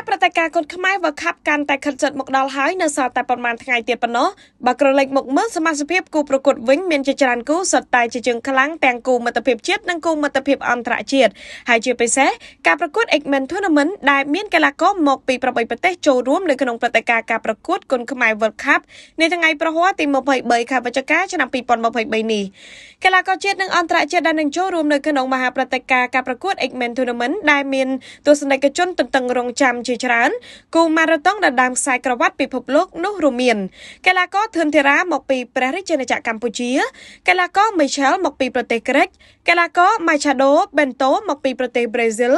ហាប្រតិការគុនខ្មែរវឹកខាប់កាន់តែខិតជិតមកដល់ហើយនៅសល់តែប៉ុន្មានថ្ងៃទៀតប៉ុណ្ណោះបើក្រឡេកមកមើលសមាជិកគូប្រកួតវិញមានជាច្រើនគូសុទ្ធតែជាជើងខ្លាំងទាំងគូមិត្តភាពជាតិនិងគូមិត្តភាពអន្តរជាតិហើយជាពិសេសការប្រកួត X-Men Tournament ដែលមានកីឡាករមកពី8ប្រទេសចូលរួមនៅក្នុងព្រឹត្តិការណ៍ការប្រកួតគុនខ្មែរ World Cup នៅថ្ងៃប្រហ័សទី23ខែវិច្ឆិកាឆ្នាំ2023នេះកីឡាករជាតិនិងអន្តរជាតិដែលនឹងចូលរួមនៅក្នុងមហាព្រឹត្តិការណ៍ការប្រកួត X-Men Tournament ដែលមានទស្សនិកជនទន្ទឹងរង់ចាំជាច្រើនគូម៉ារ៉ាតុងដណ្ដើមខ្សែក្រវ៉ាត់ពិភពលោកនោះរួមមានកីឡាករធឿនធីរ៉ាមកពីព្រះរាជាណាចក្រកម្ពុជាកីឡាករមីឆែលមកពីប្រទេសក្រិចកីឡាករម៉ៃឆាដូបេនតូមកពីប្រទេសប្រេស៊ីល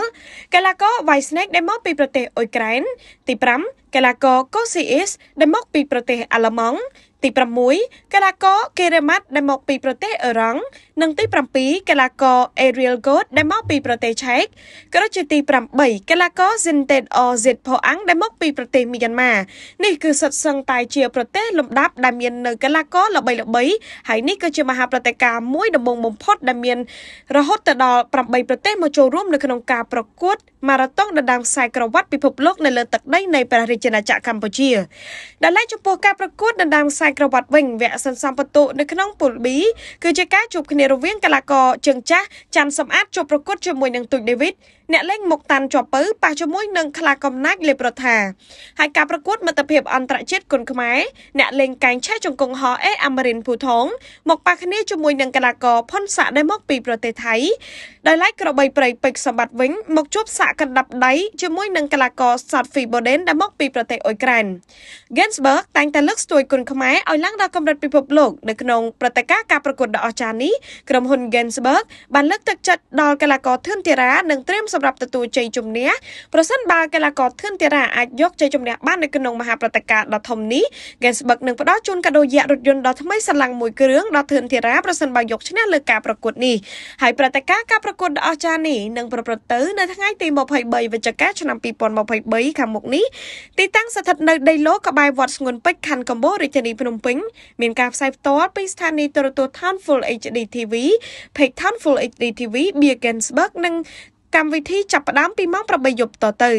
កីឡាករវ៉ៃស្នេកដែលមកពីប្រទេសអ៊ុយក្រែនទី5កីឡាករកូស៊ីអ៊ីសដែលមកពីប្រទេសអាល្លឺម៉ង់ ទី6កីឡាករកេរ៉េម៉ាត់ដែលមកពីប្រទេសអឺរ៉ង់និងទី7កីឡាករ Ariel Goat ដែលមកពីប្រទេសឆែកក៏ដូចជាទី8កីឡាករ Zinted Ozit Poang ដែលមកពីប្រទេសមីយ៉ាន់ម៉ានេះគឺសុទ្ធសឹងតែជាប្រទេសលំដាប់ដែលមាននៅកីឡាករល្បីៗហើយនេះគឺជាមហាព្រឹត្តិការណ៍មួយដំបូងបំផុតដែលមានរហូតទៅដល់8ប្រទេសមកចូលរួមនៅក្នុងការប្រកួតម៉ារ៉ាតុងដណ្ដើមខ្សែក្រវ៉ាត់ពិភពលោកនៅលើទឹកដីនៃព្រះរាជាណាចក្រកម្ពុជាដែលឡែកចំពោះការប្រកួតដណ្ដើមខ្សែក្រវ៉ាត់វិញវគ្គសន្សំបន្ទុនៅក្នុងពូល B គឺជាការជួបគ្នារវាងកីឡាករជើងចាស់ច័ន្ទសំអាតជួបប្រកួតជាមួយនឹងទូចដេវីតអ្នកលេងមុកតាន់ជាប់ពៅប៉ះជាមួយនឹងខ្លាកំណាច់លេបរដ្ឋាហើយការប្រកួតមិត្តភាពអន្តរជាតិគុនខ្មែរអ្នកលេងកែងឆេះជង្គង់ហអេអាមេរិនភូថងមកប៉ះគ្នាជាមួយនឹងកីឡាករផុនសាក់ដែលមកពីប្រទេសថៃដោយឡែកក្របីព្រៃពេជ្រសម្បត្តិវិញមកជួបសាក់កណ្ដាប់ដៃជាមួយនឹងកីឡាករសាតហ្វីបូដេនដែលមកពីប្រទេសអ៊ុយក្រែន Gensberg តែងតែលើកស្ទួយគុនខ្មែរឲ្យឡើងដល់កម្រិតពិភពលោកនៅក្នុងព្រឹត្តិការណ៍ការប្រកួតដ៏អស្ចារ្យនេះក្រុមហ៊ុន Gensberg បានលើកទឹកចិត្តដល់កីឡាករធឿនធីរ៉ានិងត្រៀមសម្រាប់ទទួលជ័យជំនះប្រសិនបើកីឡាករធឿនធីរ៉ាអាចយកជ័យជំនះបាននៅក្នុងមហាព្រឹត្តិការណ៍ដ៏ធំនេះ Gensberg នឹងផ្ដល់ជូនកាដូយក្សរថយន្តដ៏ថ្មីសន្លឹងមួយគ្រឿងដល់ធឿនធីរ៉ាប្រសិនបើយកឈ្នះលើការប្រកួតនេះហើយព្រឹត្តិការណ៍ការប្រកួតដ៏អស្ចារ្យនេះនឹងប្រព្រឹត្តទៅនៅថ្ងៃទី23វិច្ឆិកាឆ្នាំ2023ខាងមុខនេះទីតាំងស្ថិតនៅដីឡូក្បែរវត្តស្ងួនពេជ្រខណ្ឌកំពតរាជធានីភ្នំពេញមានការផ្សាយផ្ទាល់ពីស្ថានីយ៍ទូរទស្សន៍ Town Full HD TV Page Town Full HD TV Bia Gensberg និងកម្មវិធីចាប់ផ្ដើមពីម៉ោង8យប់តទៅ